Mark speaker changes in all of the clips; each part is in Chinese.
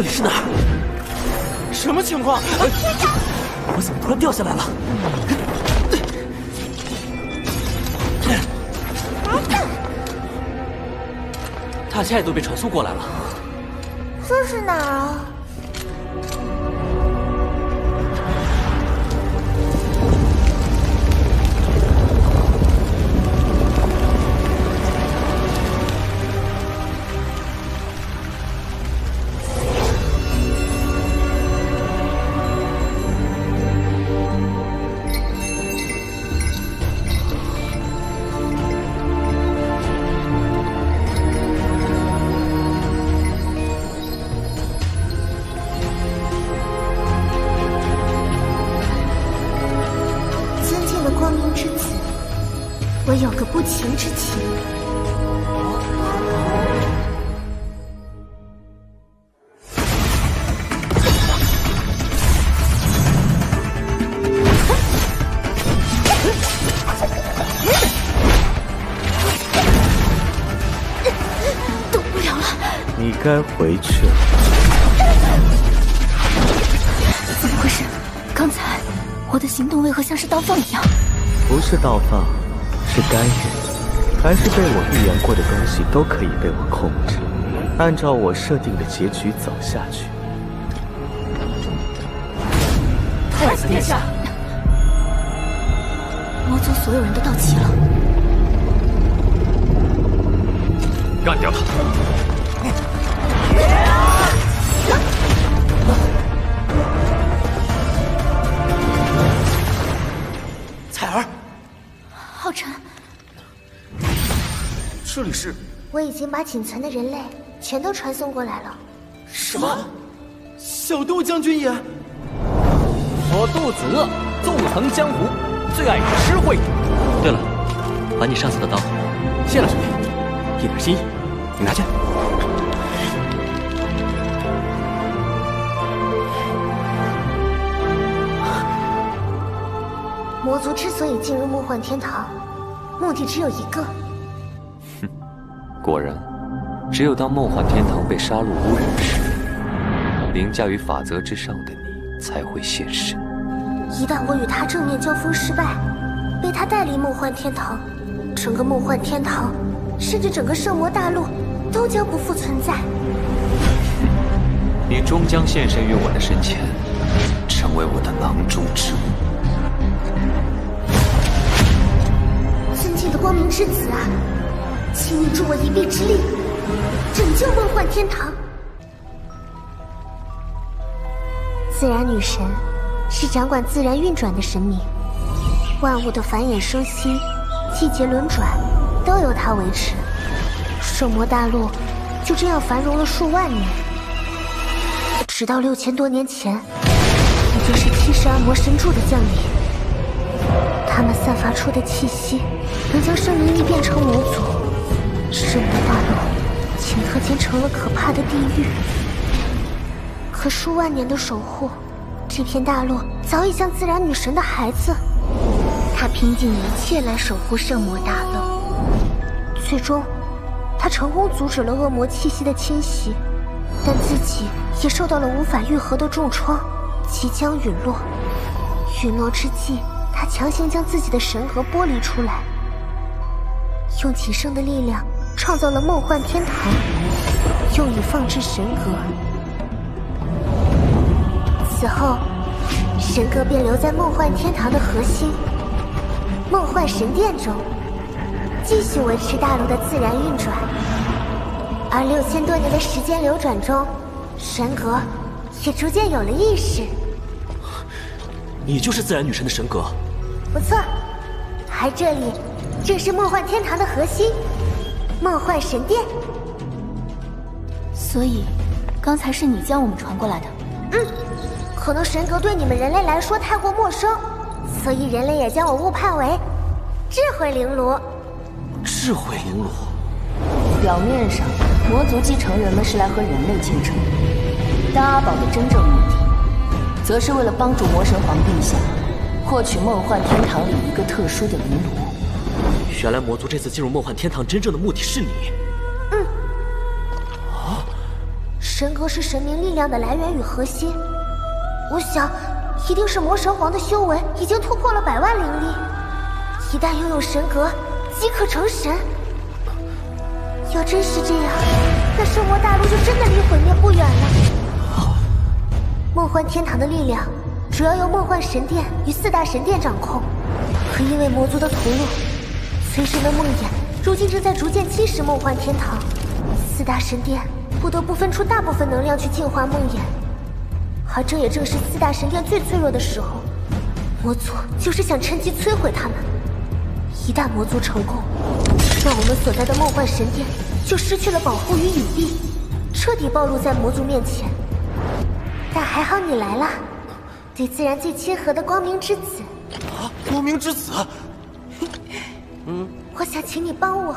Speaker 1: 这里是哪儿？什么情况？我怎么突然掉下来了？大家也都被传送过来了。
Speaker 2: 这是哪儿啊？
Speaker 3: 该回去了。
Speaker 2: 怎么回事？刚才我的行动为何像是倒放一样？
Speaker 3: 不是倒放，是干预，凡是被我预言过的东西都可以被我控制，按照我设定的结局走下去。
Speaker 1: 太子殿下，
Speaker 2: 魔族所有人都到齐了，
Speaker 4: 干掉他！
Speaker 1: 这里是？
Speaker 2: 我已经把仅存的人类全都传送过来了。
Speaker 1: 什么？小杜将军也？
Speaker 5: 我杜子饿纵横江湖，最爱吃会。
Speaker 1: 对了，把你上次的刀，谢了兄弟，一点心意，你拿去。
Speaker 2: 魔族之所以进入梦幻天堂，目的只有一个。
Speaker 4: 哼，果然，只有当梦幻天堂被杀戮污染时，凌驾于法则之上的你才会现身。
Speaker 2: 一旦我与他正面交锋失败，被他带离梦幻天堂，整个梦幻天堂，甚至整个圣魔大陆，都将不复存在。
Speaker 4: 你终将现身于我的身前，成为我的囊中之物。
Speaker 2: 尊敬的光明之子啊，请你助我一臂之力，拯救梦幻天堂。自然女神是掌管自然运转的神明，万物的繁衍生息、季节轮转都由她维持。圣魔大陆就这样繁荣了数万年，直到六千多年前，也就是七十二魔神柱的降临。他们散发出的气息，能将生灵异变成魔族。圣魔大陆顷刻间成了可怕的地狱。可数万年的守护，这片大陆早已像自然女神的孩子。她拼尽一切来守护圣魔大陆。最终，她成功阻止了恶魔气息的侵袭，但自己也受到了无法愈合的重创，即将陨落。陨落之际。他强行将自己的神格剥离出来，用仅剩的力量创造了梦幻天堂，用以放置神格。此后，神格便留在梦幻天堂的核心——梦幻神殿中，继续维持大陆的自然运转。而六千多年的时间流转中，神格也逐渐有了意识。
Speaker 1: 你就是自然女神的神格。
Speaker 2: 不错，而这里正是梦幻天堂的核心——梦幻神殿。
Speaker 6: 所以，刚才是你将我们传过来的。
Speaker 2: 嗯，可能神格对你们人类来说太过陌生，所以人类也将我误判为智慧灵炉。
Speaker 1: 智慧灵炉。
Speaker 6: 表面上，魔族继承人们是来和人类竞争，但阿宝的真正目的，则是为了帮助魔神皇陛下。获取梦幻天堂里一个特殊的灵炉。
Speaker 1: 原来魔族这次进入梦幻天堂真正的目的是你。
Speaker 2: 嗯。
Speaker 1: 啊！
Speaker 2: 神格是神明力量的来源与核心，我想，一定是魔神皇的修为已经突破了百万灵力。一旦拥有神格，即可成神。要真是这样，那圣魔大陆就真的离毁灭不远了。梦幻天堂的力量主要由梦幻神殿与四大神殿掌控，可因为魔族的屠戮，随神的梦魇如今正在逐渐侵蚀梦幻天堂，四大神殿不得不分出大部分能量去净化梦魇，而这也正是四大神殿最脆弱的时候。魔族就是想趁机摧毁他们，一旦魔族成功。那我们所在的梦幻神殿就失去了保护与隐蔽，彻底暴露在魔族面前。但还好你来了，对自然最亲和的光明之子。
Speaker 7: 啊，光明之子！
Speaker 2: 嗯，我想请你帮我。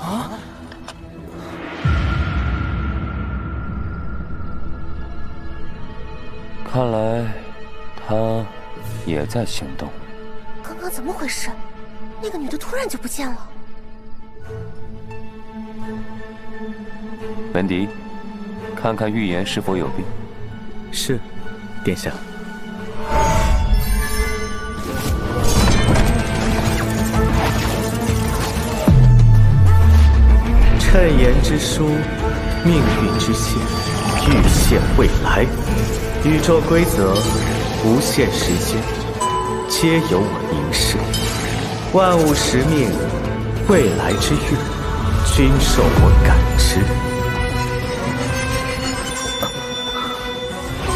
Speaker 7: 啊！
Speaker 4: 看来他也在行动。
Speaker 2: 刚刚怎么回事？那个女的突然就不见了。
Speaker 4: 文迪，看看预言是否有病。
Speaker 3: 是，殿下。谶言之书，命运之线，预现未来。宇宙规则，无限时间，皆由我凝视。万物时命，未来之运，均受我感知。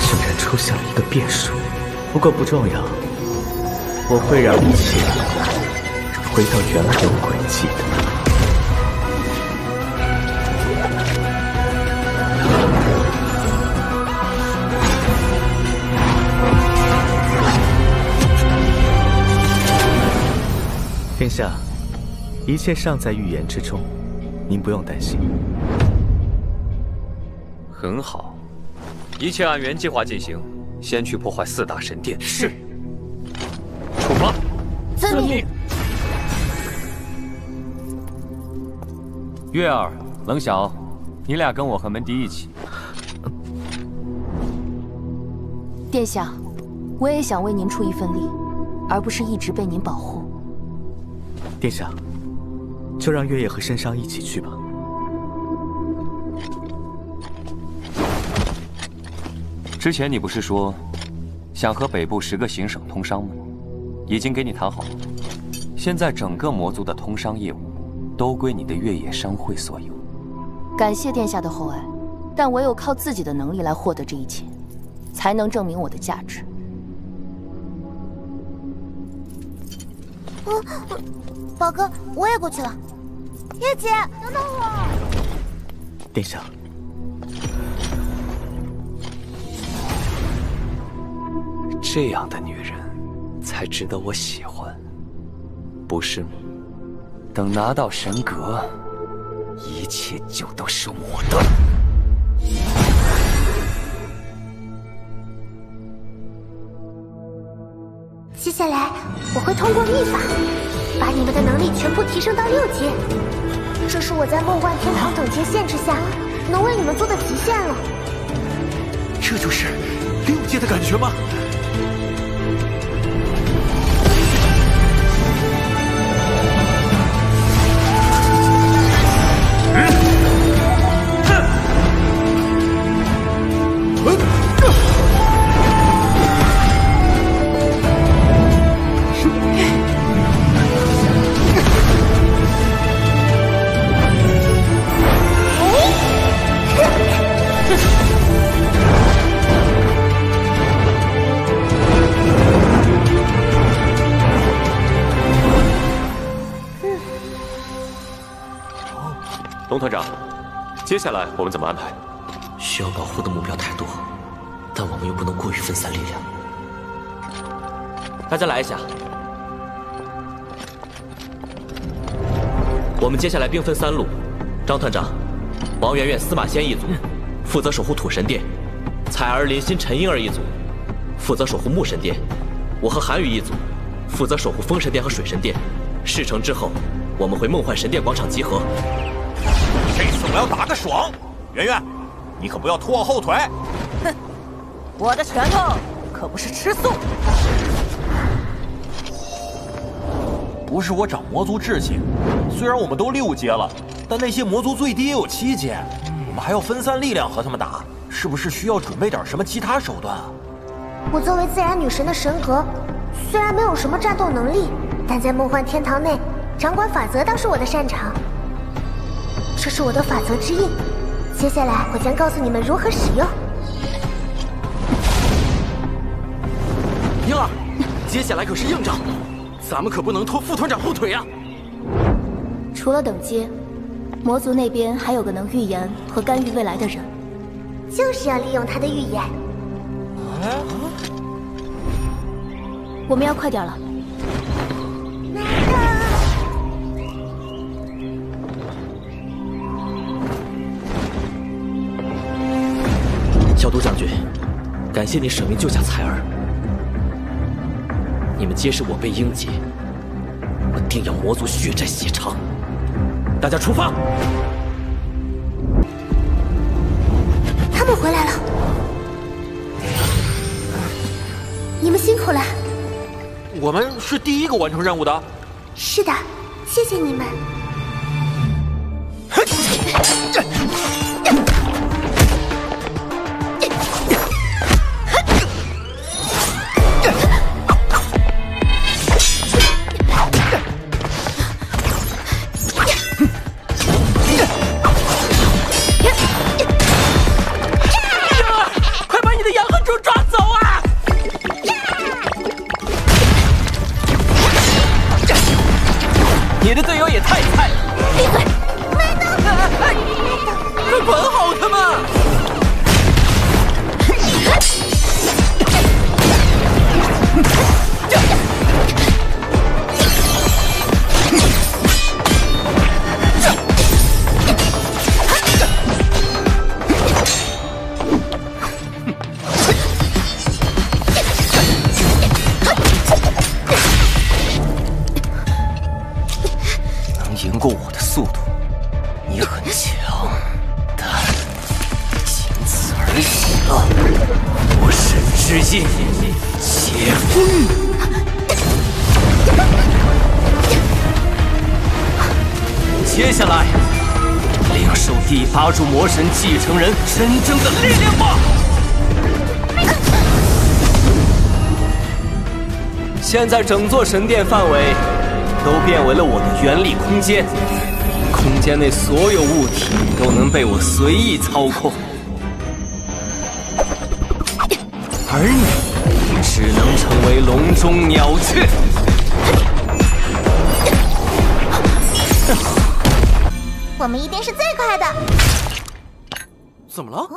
Speaker 3: 竟然出现了一个变数，不过不重要，我会让一切回到原有轨迹的。殿下，一切尚在预言之中，您不用担心。
Speaker 4: 很好，一切按原计划进行。先去破坏四大神殿。
Speaker 7: 是。
Speaker 4: 出发。
Speaker 2: 遵命。
Speaker 5: 月儿、冷晓，你俩跟我和门迪一起。
Speaker 6: 殿下，我也想为您出一份力，而不是一直被您保护。
Speaker 3: 殿下，就让月夜和深商一起去吧。
Speaker 4: 之前你不是说想和北部十个行省通商吗？已经给你谈好了。现在整个魔族的通商业务都归你的月夜商会所有。
Speaker 6: 感谢殿下的厚爱，但唯有靠自己的能力来获得这一切，才能证明我的价值。
Speaker 2: 宝哥，我也过去了。叶姐，等等我。
Speaker 3: 殿下，
Speaker 4: 这样的女人才值得我喜欢，不是吗？等拿到神格，一切就都是我的。
Speaker 2: 接下来，我会通过秘法。把你们的能力全部提升到六阶，这是我在梦幻天堂等级限制下能为你们做的极限了。
Speaker 7: 这就是六阶的感觉吗？
Speaker 8: 龙团长，接下来我们怎么安排？
Speaker 1: 需要保护的目标太多，但我们又不能过于分散力量。大家来一下，我们接下来兵分三路。张团长，王媛媛、司马仙一组，负责守护土神殿；彩儿、林心、陈婴儿一组，负责守护木神殿；我和韩宇一组，负责守护风神殿和水神殿。事成之后，我们回梦幻神殿广场集合。
Speaker 7: 我要打个爽，圆圆，
Speaker 9: 你可不要拖我后腿。
Speaker 10: 哼，我的拳头可不是吃素。
Speaker 9: 不是我长魔族志气，虽然我们都六阶了，但那些魔族最低也有七阶，我们还要分散力量和他们打，是不是需要准备点什么其他手段啊？
Speaker 2: 我作为自然女神的神格，虽然没有什么战斗能力，但在梦幻天堂内，掌管法则倒是我的擅长。这是我的法则之印，接下来我将告诉你们如何使用。
Speaker 5: 婴儿，接下来可是硬仗，咱们可不能拖副团长后腿啊！
Speaker 6: 除了等阶，魔族那边还有个能预言和干预未来的人，
Speaker 2: 就是要利用他的预言。
Speaker 6: 我们要快点了。
Speaker 1: 小毒将军，感谢你舍命救下彩儿。你们皆是我辈英杰，我定要魔族血债血偿。大家出发！
Speaker 2: 他们回来了，你们辛苦了。
Speaker 9: 我们是第一个完成任务的。
Speaker 2: 是的，谢谢你们。
Speaker 11: 之印，解封。接下来，领受第八柱魔神继承人真正的力量吧！现在整座神殿范围都变为了我的原力空间，空间内所有物体都能被我随意操控，而你只能成为笼中鸟雀。
Speaker 2: 我们一定是最快的。
Speaker 5: 怎么了？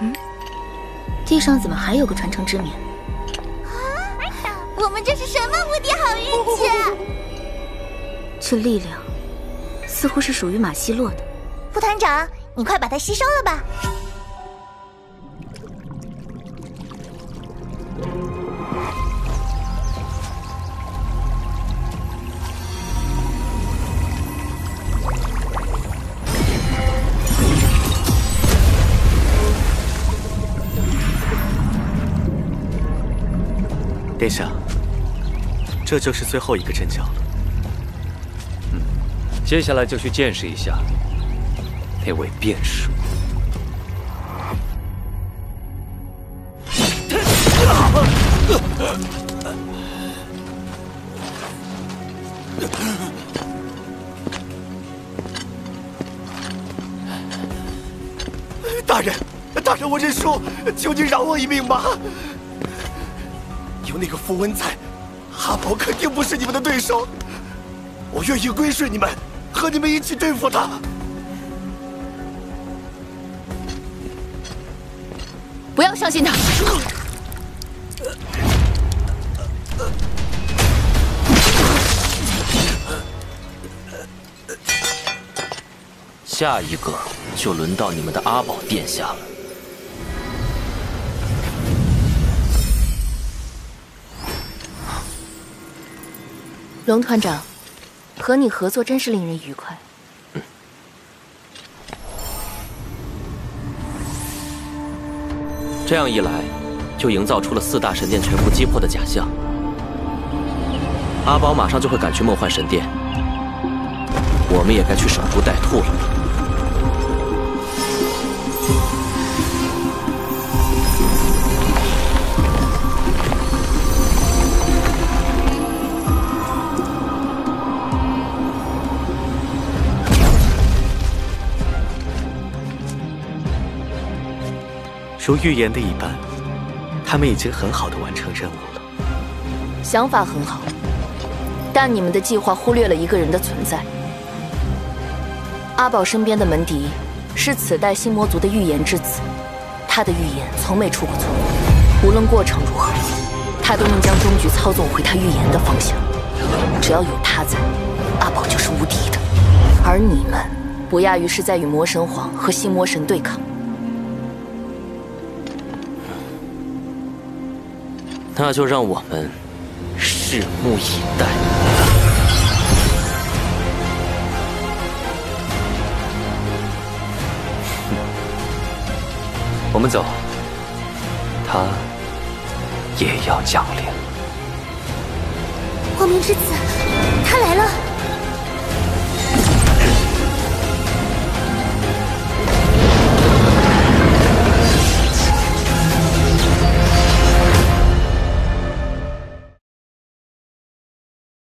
Speaker 6: 嗯，地上怎么还有个传承之冕？
Speaker 2: 我们这是什么无敌好运气？
Speaker 6: 这力量似乎是属于马西洛的。
Speaker 2: 副团长，你快把它吸收了吧。
Speaker 3: 这就是最后一个阵脚了。
Speaker 4: 嗯，接下来就去见识一下那位变数。
Speaker 7: 大人，大人，我认输，求您饶我一命吧。有那个符文在，阿宝肯定不是你们的对手。我愿意归顺你们，和你们一起对付他。
Speaker 6: 不要相信他。
Speaker 1: 下一个就轮到你们的阿宝殿下了。
Speaker 6: 龙团长和你合作真是令人愉快。
Speaker 1: 这样一来就营造出了四大神殿全部击破的假象。阿宝马上就会赶去梦幻神殿我们也该去守株待兔了。
Speaker 3: 如预言的一般，他们已经很好的完成任务了。
Speaker 6: 想法很好，但你们的计划忽略了一个人的存在。阿宝身边的门迪是此代心魔族的预言之子，他的预言从没出过错，无论过程如何，他都能将终局操纵回他预言的方向。只要有他在，阿宝就是无敌的。而你们，不亚于是在与魔神皇和心魔神对抗。
Speaker 1: 那就让我们拭目以待。
Speaker 4: 我们走，他也要降临。
Speaker 2: 光明之子，他来了。